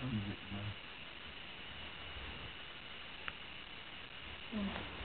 嗯。嗯